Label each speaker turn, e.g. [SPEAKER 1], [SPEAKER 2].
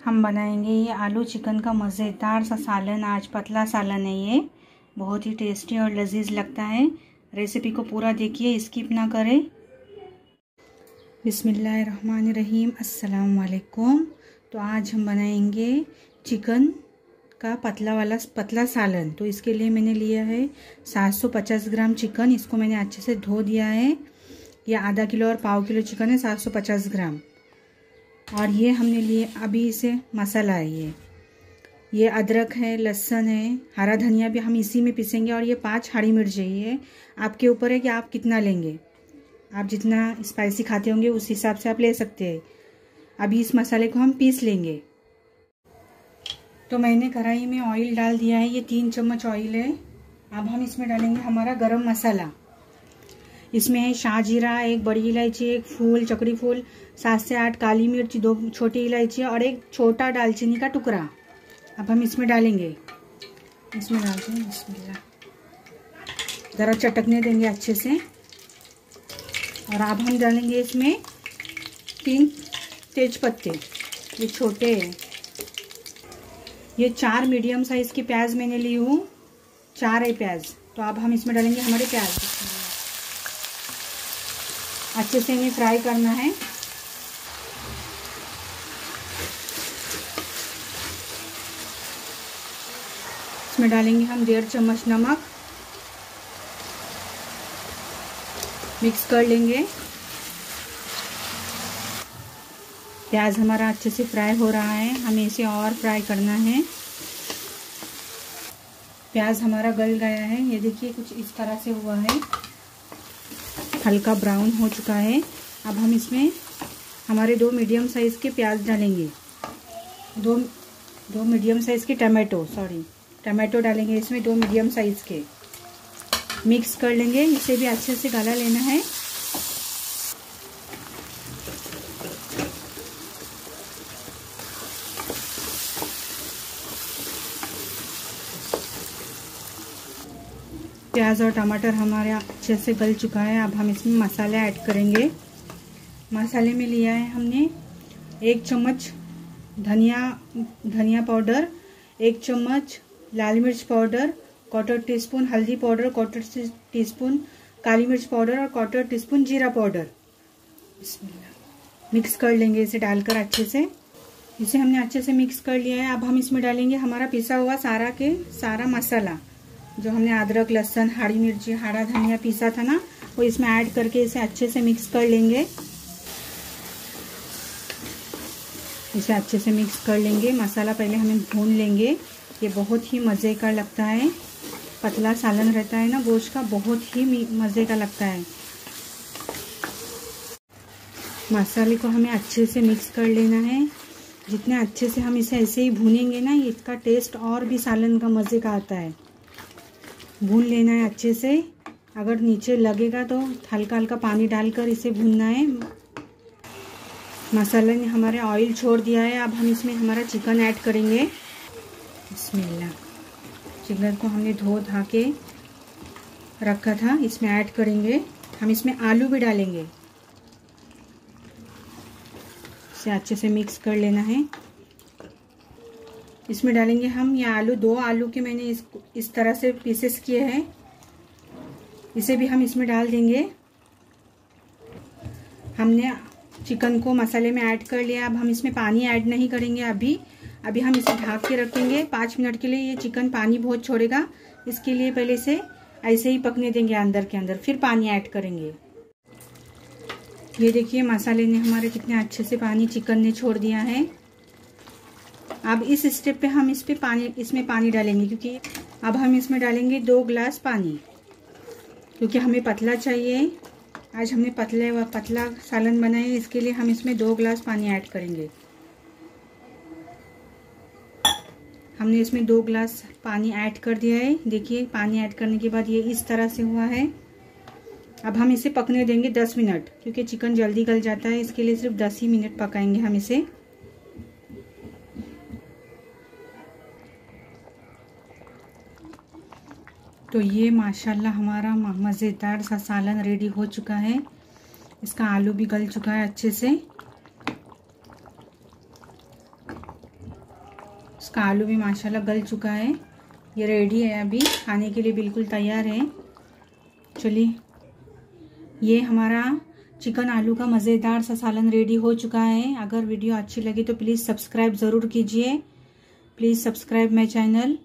[SPEAKER 1] हम बनाएँगे ये आलू चिकन का मज़ेदार सा सालन। आज पतला सालन है ये। बहुत ही टेस्टी और लजीज लगता है। रेसिपी को पूरा देखिए स्किप ना करें। बिसमीम अस्सलाम वालेकुम तो आज हम बनाएँगे चिकन का पतला वाला, पतला सालन। तो इसके लिए मैंने लिया है 750 ग्राम चिकन। इसको मैंने अच्छे से धो दिया है। ये आधा किलो और पाव किलो चिकन है 750 ग्राम। और ये हमने लिए अभी इसे मसाला है ये। ये अदरक है, लहसन है, हरा धनिया भी हम इसी में पीसेंगे और ये पाँच हरी मिर्च है ये। आपके ऊपर है कि आप कितना लेंगे? आप जितना स्पाइसी खाते होंगे उस हिसाब से आप ले सकते हैं। अभी इस मसाले को हम पीस लेंगे। तो मैंने कढ़ाई में ऑयल डाल दिया है, ये तीन चम्मच ऑयल है। अब हम इसमें डालेंगे हमारा गरम मसाला। इसमें है शाहजीरा, एक बड़ी इलायची, एक फूल, चकड़ी फूल, सात से आठ काली मिर्च, दो छोटी इलायची और एक छोटा दालचीनी का टुकड़ा। अब हम इसमें डालेंगे। इसमें डालते हैं ज़रा चटकने देंगे अच्छे से। और अब हम डालेंगे इसमें तीन तेज पत्ते ये छोटे ये चार मीडियम साइज़ की प्याज मैंने ली हूँ, चार है प्याज। तो अब हम इसमें डालेंगे हमारे प्याज। अच्छे से इन्हें फ्राई करना है। इसमें डालेंगे हम डेढ़ चम्मच नमक। मिक्स कर लेंगे। प्याज हमारा अच्छे से फ्राई हो रहा है। हमें इसे और फ्राई करना है। प्याज हमारा गल गया है। ये देखिए कुछ इस तरह से हुआ है। हल्का ब्राउन हो चुका है। अब हम इसमें हमारे दो मीडियम साइज़ के प्याज डालेंगे। दो दो मीडियम साइज़ के टमाटो सॉरी टमाटो डालेंगे। इसमें दो मीडियम साइज़ के। मिक्स कर लेंगे। इसे भी अच्छे से गला लेना है। प्याज और टमाटर हमारे अच्छे से गल चुका है। अब हम इसमें मसाले ऐड करेंगे। मसाले में लिया है हमने एक चम्मच धनिया धनिया पाउडर, एक चम्मच लाल मिर्च पाउडर क्वार्टर टीस्पून हल्दी पाउडर क्वार्टर टीस्पून काली मिर्च पाउडर और क्वार्टर टीस्पून जीरा पाउडर। मिक्स कर लेंगे इसे डालकर अच्छे से। इसे हमने अच्छे से मिक्स कर लिया है। अब हम इसमें डालेंगे हमारा पिसा हुआ सारा के सारा मसाला। जो हमने अदरक, लहसन, हरी मिर्ची, हरा धनिया पीसा था ना, वो इसमें ऐड करके इसे अच्छे से मिक्स कर लेंगे। इसे अच्छे से मिक्स कर लेंगे। मसाला पहले हमें भून लेंगे। ये बहुत ही मज़े का लगता है। पतला सालन रहता है ना गोश्त का, बहुत ही मज़े का लगता है। मसाले को हमें अच्छे से मिक्स कर लेना है। जितने अच्छे से हम इसे ऐसे ही भूनेंगे ना इसका टेस्ट और भी सालन का मज़े का आता है। भून लेना है अच्छे से। अगर नीचे लगेगा तो हल्का हल्का पानी डालकर इसे भूनना है। मसाले ने हमारे ऑयल छोड़ दिया है। अब हम इसमें हमारा चिकन ऐड करेंगे। बिस्मिल्लाह। चिकन को हमने धो धा के रखा था। इसमें ऐड करेंगे। हम इसमें आलू भी डालेंगे। इसे अच्छे से मिक्स कर लेना है। इसमें डालेंगे हम ये आलू, दो आलू के मैंने इस इस तरह से पीसेस किए हैं। इसे भी हम इसमें डाल देंगे। हमने चिकन को मसाले में ऐड कर लिया। अब हम इसमें पानी ऐड नहीं करेंगे अभी। अभी हम इसे ढाक के रखेंगे। पाँच मिनट के लिए ये चिकन पानी बहुत छोड़ेगा। इसके लिए पहले से ऐसे ही पकने देंगे अंदर के अंदर। फिर पानी ऐड करेंगे। ये देखिए मसाले ने हमारे कितने अच्छे से पानी चिकन ने छोड़ दिया है। अब इस स्टेप पे हम इस पे पानी, इसमें पानी डालेंगे, क्योंकि अब हम इसमें डालेंगे दो ग्लास पानी। क्योंकि हमें पतला चाहिए। आज हमने पतले व पतला सालन बनाए इसके लिए हम इसमें दो ग्लास पानी ऐड करेंगे। हमने इसमें दो ग्लास पानी ऐड कर दिया है। देखिए, पानी ऐड करने के बाद ये इस तरह से हुआ है। अब हम इसे पकने देंगे दस मिनट, क्योंकि चिकन जल्दी गल जाता है। इसके लिए सिर्फ़ दस ही मिनट पकाएँगे हम इसे। तो ये माशाल्लाह हमारा मज़ेदार सा सालन रेडी हो चुका है। इसका आलू भी गल चुका है अच्छे से। इसका आलू भी माशाल्लाह गल चुका है। ये रेडी है अभी, खाने के लिए बिल्कुल तैयार है। चलिए, ये हमारा चिकन आलू का मज़ेदार सा सालन रेडी हो चुका है। अगर वीडियो अच्छी लगी तो प्लीज़ सब्सक्राइब ज़रूर कीजिए। Please subscribe my channel.